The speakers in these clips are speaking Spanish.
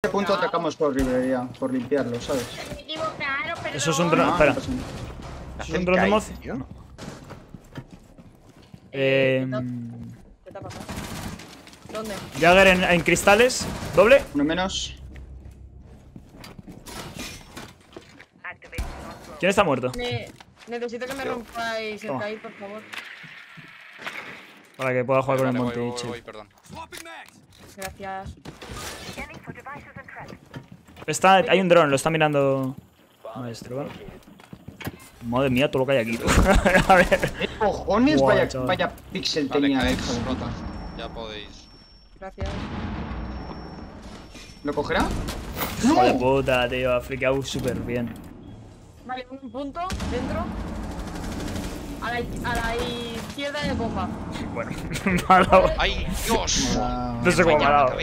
este punto atacamos por librería, por limpiarlo, ¿sabes? Eso es un No, dron. no Espera. pasa nada. ¿Es un dron de moz? tío. Eh, ¿Qué te ha pasado? ¿Dónde? Jagger en, en cristales. Doble. Uno menos. ¿Quién está muerto? Ne- necesito que me rompáis el Toma. caíd, por favor. Para que pueda jugar con el Vale, voy, Ichi. voy, perdón. Gracias. Está, hay un dron, lo está mirando. Maestro, ¿vale? Madre mía, todo lo que hay aquí. tú. A ver. ¿Qué cojones? Guau, vaya, vaya pixel Vale, tenía. puta. Ya podéis. Gracias. ¿Lo cogerá? Hijo de ¡No! puta, tío. Ha flicado súper bien. Vale, un punto dentro. A la, a la izquierda de bomba. Bueno, malo. ¡Ay, Dios! Ah, No sé cómo me ha dado.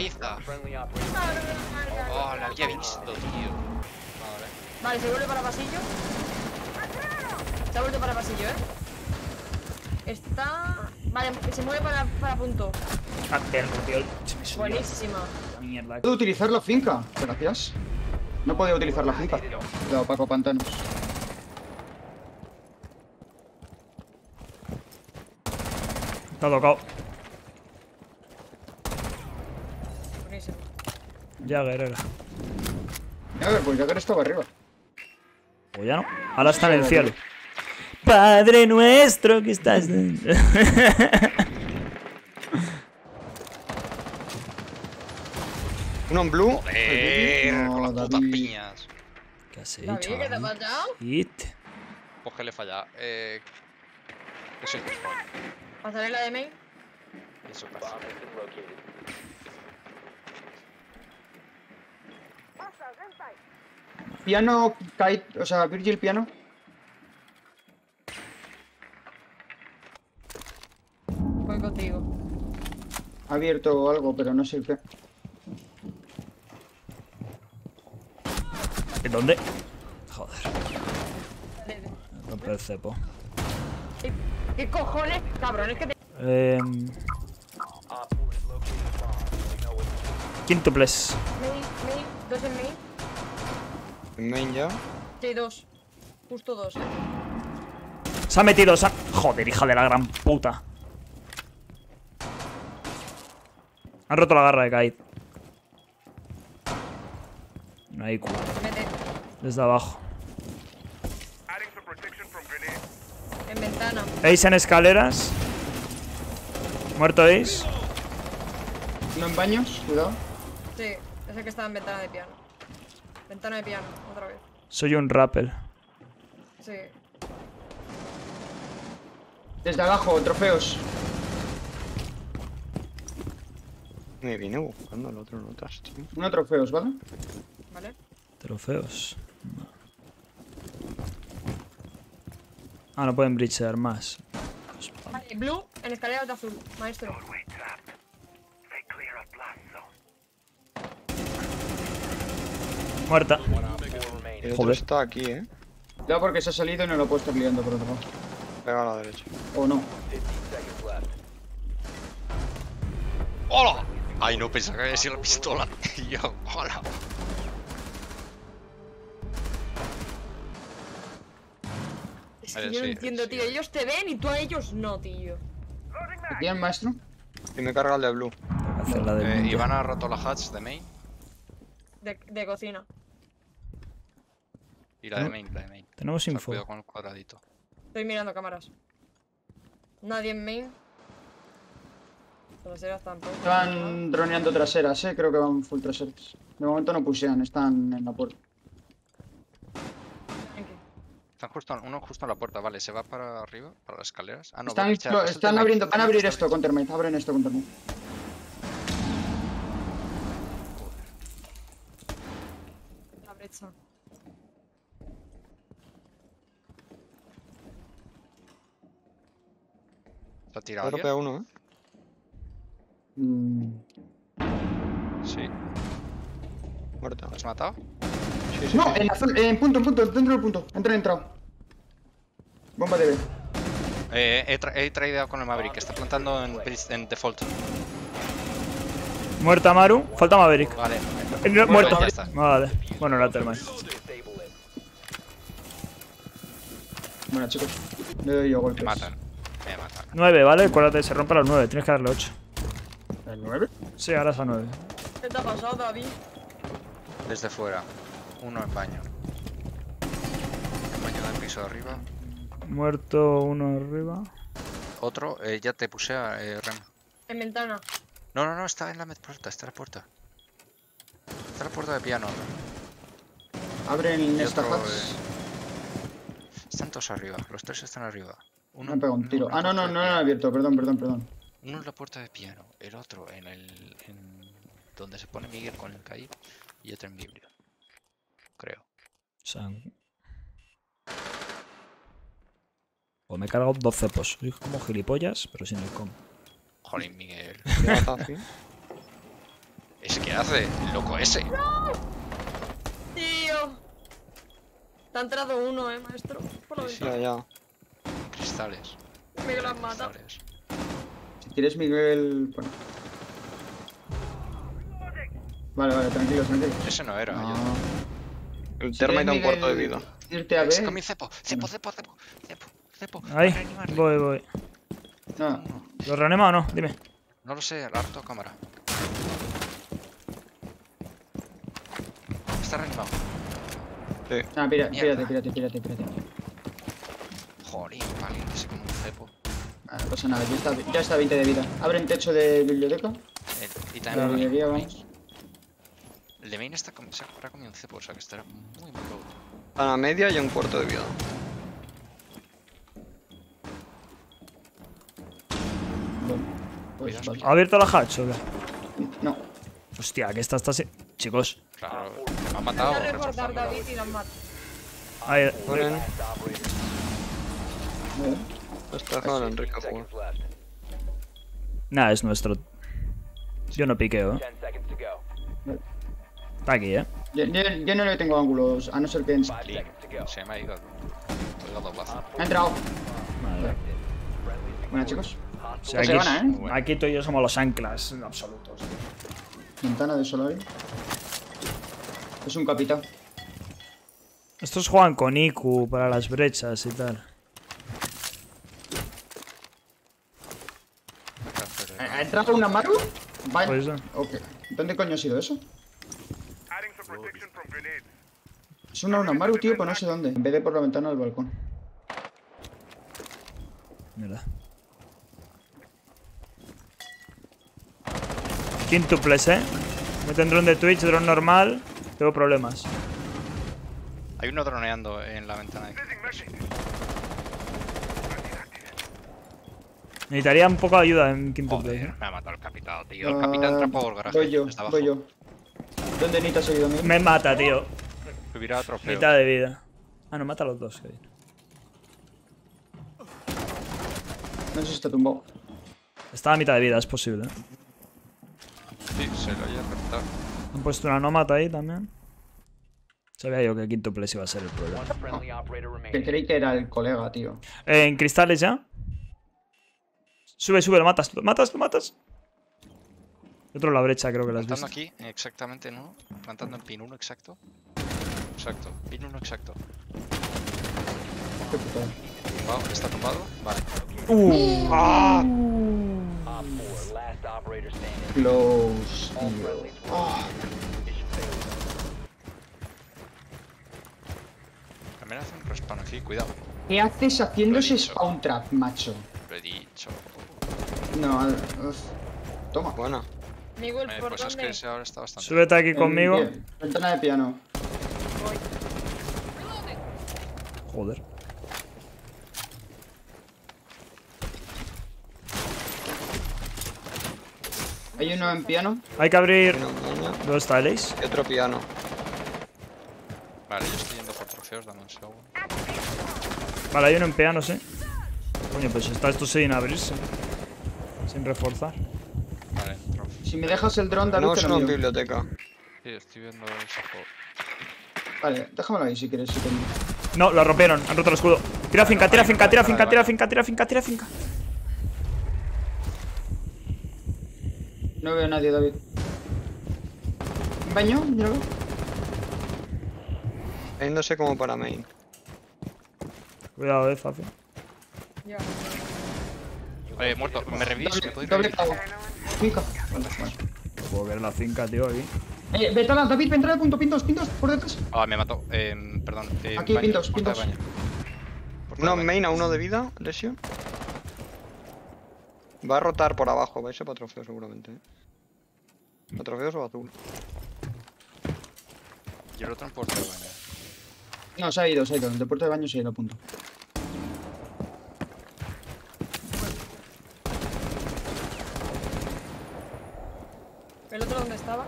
Oh, lo había visto, tío. Vale. Vale, se vuelve para pasillo. Se ha vuelto para pasillo, ¿eh? Está... Vale, se mueve para, para punto. Ah, perro, tío. Buenísima. la mierda. ¿Puedo utilizar la finca? Gracias. No podía utilizar la finca. Cuidado, Paco Pantanos. Ha tocado. Buenísimo. Jagger era. A ver, pues ya que estaba arriba. O ya no. Ahora está en el cielo. Padre nuestro que estás. Uno en blue. Joder, No, con las putas piñas. ¿Qué has hecho? ¿qué te ha? Hit. Pues que le falla. Eh. Es Pasarela de main. Eso pasa. Piano, Kite, o sea, Virgil piano. Voy contigo. Ha abierto algo, pero no sé qué. ¿En dónde? Joder. Rompe el cepo. ¿Qué, qué cojones? Cabrón, es que te... Eh, quintuples. Main, main, dos en main. En main ya. Sí, dos. Justo dos, eh. Se ha metido. Se ha... Joder, hija de la gran puta. Han roto la garra de Kaid. Ahí, cu- Mete. desde abajo. En ventana. Ace en escaleras. Muerto Ace. No en baños, cuidado. Sí, es el que estaba en ventana de piano. Ventana de piano, otra vez. Soy un rappel. Sí. Desde abajo, trofeos. Me vine buscando el otro notas, tío. Uno trofeos, ¿vale? ¿Vale? Trofeos. Ah, no pueden breachear más. Vale, blue en escalera de azul, maestro. Muerta. El otro Joder. está aquí, eh. Cuidado porque se ha salido y no lo puedo estar liando por otro lado. Pega a la derecha. O no. ¡Hola! Ay, no, pensaba que había sido la pistola. Yo, ¡hola! Que yo no sí, entiendo, sí, tío. Ellos te ven y tú a ellos no, tío. ¿Aquí el maestro? Y me carga el de blue. La del Eh. Iván ha roto la hatch de main. De, de cocina. Y la de main, la de main. Tenemos O sea, info. cuidado con el cuadradito. Estoy mirando cámaras. Nadie en main. Traseras tampoco. Estaban droneando traseras, eh. Creo que van full traseras. De momento no pusiean, están en la puerta. ¿En qué? Están justo, uno justo en la puerta, vale, se va para arriba, para las escaleras. Ah, no, a Están, el están abriendo, van a abrir esto con Termite. Abren esto con Termite. La brecha. ¿Está tirado uno, eh. Mm, Sí. Muerta. ¿Lo has matado? Sí, sí, No, sí. en azul, en punto, en punto, dentro del punto. Entra, entrado. Bomba de B. Eh, he, tra he traído con el Maverick, está plantando en, en default. Muerta Maru. Falta Maverick. Vale. Eh, no, muerto. ya está. Vale. Bueno, la termal. Bueno, chicos. Le doy yo Me golpes. matan. Me matan. 9, ¿vale? Acuérdate, se rompe a las 9. Tienes que darle 8. ¿El 9? Sí, ahora es a 9. ¿Qué te ha pasado, David? Desde fuera. Uno en baño. En baño del piso de arriba. Muerto uno arriba. Otro, eh, ya te puse a eh, Rem. En ventana. No, no, no, está en la puerta, está en la puerta. Está en la puerta de piano. Abren Y esta otro, eh, Están todos arriba, los tres están arriba. Me han pegado un tiro. Ah, no, no, no lo han piano. abierto. Perdón, perdón, perdón. Uno en la puerta de piano, el otro en el. En donde se pone Miguel con el caído y otro en Biblio. Creo. O O me he cargado dos cepos. Soy como gilipollas, pero sin el com. Jolín, Miguel. ¿Qué hace? ¿Ese qué hace? El loco ese. ¡Tío! Te ha entrado uno, eh, maestro. Por la Sí. Ya, ya. Cristales. Lo han matado. Cristales. Si quieres, Miguel. Bueno. Vale, vale, tranquilos, tranquilos. Ese no era. Ah. yo- El termite a un cuarto de Miguel, vida. Irte a ver. mi cepo, cepo, cepo, cepo, cepo, cepo. Ahí, voy, voy. No, ¿Lo reanima o no? Dime. No lo sé, harto cámara. Está reanimado. no, pira, Mierda. pírate, pírate, pírate, pírate. Jolín, valiéndose como un cepo. Ah, no pasa nada, ya está, ya está 20 de vida. Abren techo de biblioteca. El, y La también main. vamos. El de main está com- se habrá comido un cepo, o sea que estará muy, muy low. A media y a un cuarto de vida. Pues vale. ¿Ha abierto la hatch o qué? No, Hostia, que esta está así. Chicos. Claro, me ha matado. A reforzando. David, y las mato. Ahí, Ponen. eh, Está dejando a Enrique jugar. Nada, es nuestro. Yo no piqueo, ¿eh? Está aquí, ¿eh? yo, yo- yo no le tengo ángulos, a no ser que... en- se me ha ido. Ha entrado. Vale. Bueno, chicos. O sea, Se aquí, van, ¿eh? Aquí tú y yo somos los anclas absolutos. Ventana de Solari. Es un capitán. Estos juegan con IQ para las brechas y tal. ¿Ha entrado una Maru? Vale. Pues. ¿Dónde coño ha sido eso? Es una, una Maru, tío, pero no sé dónde. En vez de por la ventana del balcón. Mira. Quintuples, ¿eh? Meten drone de Twitch, drone normal. Tengo problemas. Hay uno droneando en la ventana. de- Necesitaría un poco de ayuda en quintuple. Joder, ¿eh? me ha matado el capitán, tío. El capitán entra por el garaje. Ah, Voy yo, está abajo. voy yo. ¿Dónde necesitas ayuda? Me mata, tío. Subirá a trofeo. Mitad de vida. Ah, no, mata a los dos. que bien. No sé si está tumbado. Está a mitad de vida, es posible. ¿eh? Sí, se lo haya reventado. Han puesto una nómata ahí también. Sabía yo que quintuples iba a ser el problema. Que creí que era el colega, tío. Eh, en cristales ya. Sube, sube, lo matas, lo matas, lo matas. Otro en la brecha, creo que lo has Plantando visto. aquí, exactamente, ¿no? Plantando en pin 1 exacto. Exacto, pin 1 exacto. Qué putada. Wow, está tumbado. Vale. Close, tío. Ah, También hace un respawn aquí, cuidado. ¿Qué haces haciendo ese spawn trap, macho? Lo he dicho. No, al- uf. Toma. Buena. Miguel, Eh, ¿por pues es dónde? que ese ahora está bastante. Súbete aquí Eh, conmigo. Ventana de piano. Voy. Joder. Hay uno en piano. Hay que abrir. ¿Dónde está el Ace? y otro piano. Vale, yo estoy yendo por trofeos, dame un segundo. Vale, hay uno en piano, sí. Coño, pues está esto sin abrirse. Sin reforzar. Vale, trofeo. Si me dejas el dron, David, No, envío. biblioteca. Sí, estoy viendo ese juego. Vale, déjamelo ahí si quieres. Si. No, lo rompieron, han roto el escudo. Tira finca, tira finca, tira finca, tira finca, tira finca, tira finca. No veo a nadie, David. Baño, míralo. Yéndose como para main. Cuidado, eh, Fafi. Ya. Eh, muerto. ¿Me? ¿Me Doble, doble pago. Finca. No puedo ver la finca, tío, aquí. Eh, Betala, David, entra al punto, pintos, pintos, por detrás. Ah, me mató. Eh, perdón. Eh, Aquí, baño, pintos, pintos. Uno main a uno de vida, lesión. Va a rotar por abajo, vais a para trofeo seguramente. ¿eh? ¿Para trofeos o azul? Y el otro en puerta de baño. No, se ha ido, se ha ido. El de puerta de baño se ha ido a punto. ¿El otro dónde estaba?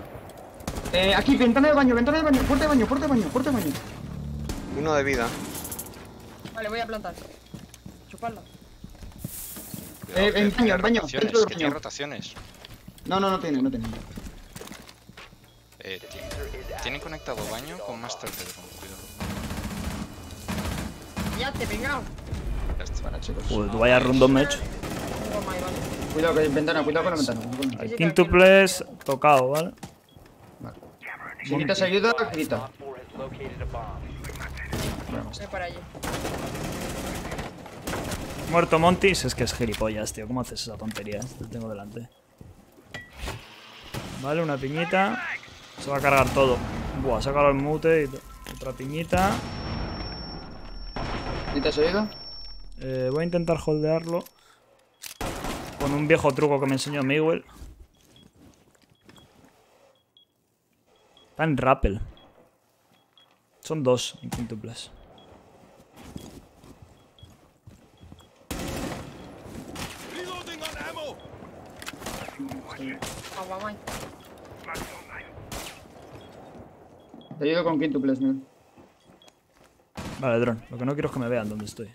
Eh, aquí, ventana de baño, ventana de baño, puerta de baño, puerta de baño, puerta de baño. Uno de vida. Vale, voy a plantar. Chuparla. Eh, en baño, baño, dentro del baño. rotaciones. No, no, no tiene, no tiene. Ti- tienen conectado baño con Master Bedroom. Cuidado. Ya te pingao. Ya está. Para, chicos. Tú vaya rondón me he hecho. Cuidado con la ventana. cuidado con la ventana. Quintuples tocado, ¿vale? Vale. Si necesitas ayuda, grita. Voy para allí. Muerto Montis, es que es gilipollas, tío. ¿Cómo haces esa tontería? Te tengo delante. Vale, una piñita. Se va a cargar todo. Buah, se ha cargado el mute y otra piñita. ¿Necesitas ayuda? Eh, voy a intentar holdearlo. Con un viejo truco que me enseñó Miguel. Está en rappel. Son dos en quintuples. Agua, mai. Te ayudo con quintuples, Miguel. Vale, dron. Lo que no quiero es que me vean donde estoy.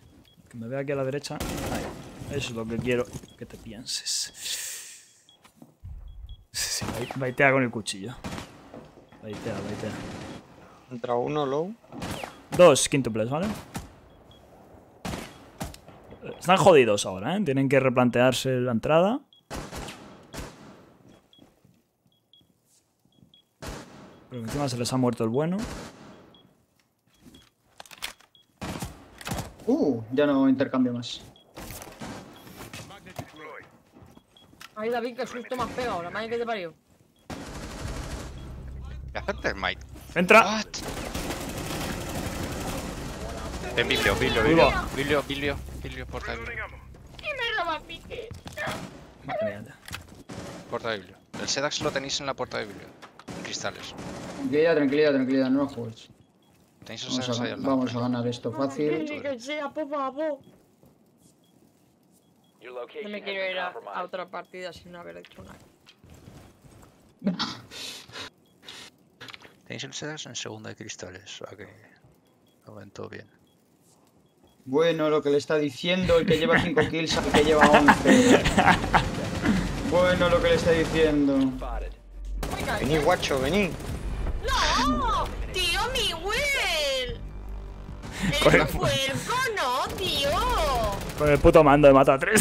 Que me vea aquí a la derecha. Ahí. Eso es lo que quiero que te pienses. Sí, sí, bai- baitea con el cuchillo. Baitea, baitea. Entra uno low. Dos quintuples, ¿vale? Están jodidos ahora, ¿eh? Tienen que replantearse la entrada. Pero encima se les ha muerto el bueno. Uh, ya no intercambio más. Ay, David, que susto has pegado. La madre que te parió. ¿Qué hace Termite? ¡Entra! What? En Biblio, Biblio, Biblio. Biblio, Biblio, Biblio, puerta de Biblio. Me roba pique. Madre mía. Puerta de Biblio. El Sedax lo tenéis en la puerta de Biblio. Cristales. Tranquilidad, tranquilidad, tranquilidad, no lo juegues. Tenéis Vamos a, vamos ganar esto fácil. Que, que sea, por favor. No me quiero ir a, a otra partida sin haber hecho nada. Tenéis el Sedax en segunda de cristales. O sea que. Aumentó bien. Bueno, lo que le está diciendo el que lleva 5 kills al que lleva 11. Bueno, lo que le está diciendo. Vení, guacho, vení. ¡No! ¡Tío, mi Will! Coge- ¡El cuerpo no, tío! Con el puto mando de mata a tres.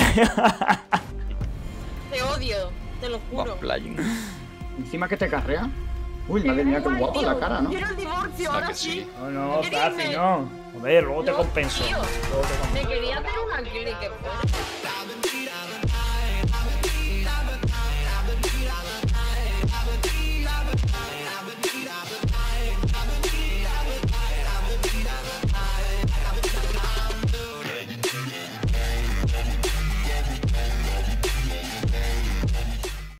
Te odio, te lo juro. Va playing. Encima que te carrea. Uy, madre mía, qué guapo tío. la cara, ¿no? Quiero el divorcio, Ah, ahora que sí. sí. no, no, ¿Qué dices? no. A ver, luego te No, compenso. tío. Luego te compenso. Me quería hacer una click que fuera.